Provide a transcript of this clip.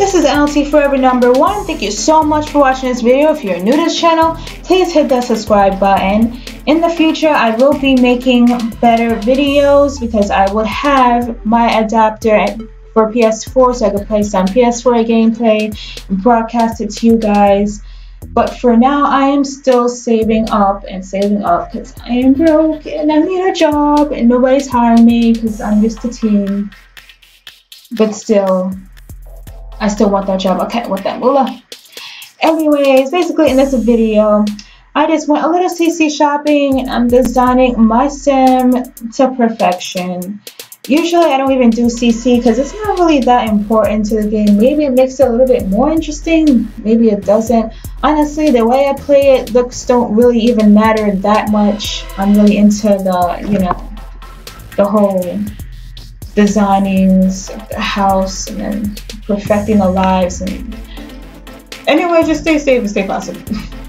This is NLT Forever number one. Thank you so much for watching this video. If you're new to this channel, please hit that subscribe button. In the future, I will be making better videos because I would have my adapter for PS4 so I could play some PS4 gameplay and broadcast it to you guys. But for now, I am still saving up and saving up because I am broke and I need a job and nobody's hiring me because I'm just a teen. But still, I still want that job. I can't that moolah. Anyways, basically in this video, I just went a little CC shopping. I'm designing my sim to perfection. Usually I don't even do CC because it's not really that important to the game. Maybe it makes it a little bit more interesting. Maybe it doesn't. Honestly, the way I play it, looks don't really even matter that much. I'm really into the, you know, the whole designing the house and then perfecting the lives and anyway just stay safe and stay positive